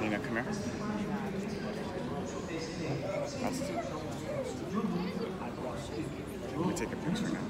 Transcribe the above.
Nina, come here. That's, we take a picture now.